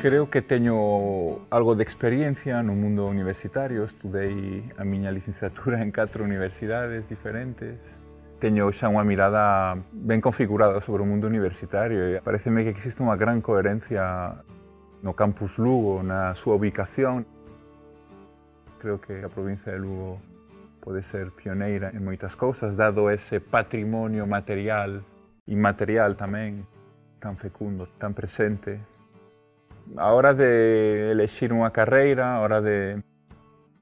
creo que teño algo de experiencia no mundo universitario, estudei a miña licenciatura en catro universidades diferentes. Teño xa unha mirada ben configurada sobre o mundo universitario e pareceme que existe unha gran coherencia no campus Lugo, na súa ubicación. Creo que a provincia de Lugo pode ser pioneira en moitas cousas, dado ese patrimonio material, inmaterial tamén, tan fecundo, tan presente a hora de elegir unha carreira, a hora de,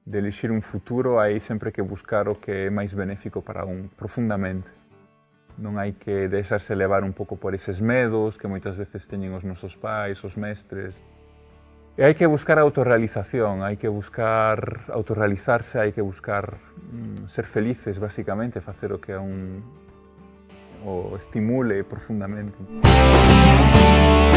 de elegir un futuro, hai sempre que buscar o que é máis benéfico para un profundamente. Non hai que deixarse levar un pouco por eses medos que moitas veces teñen os nosos pais, os mestres. E hai que buscar a autorrealización, hai que buscar autorrealizarse, hai que buscar mm, ser felices, basicamente, facer o que a un o estimule profundamente. Música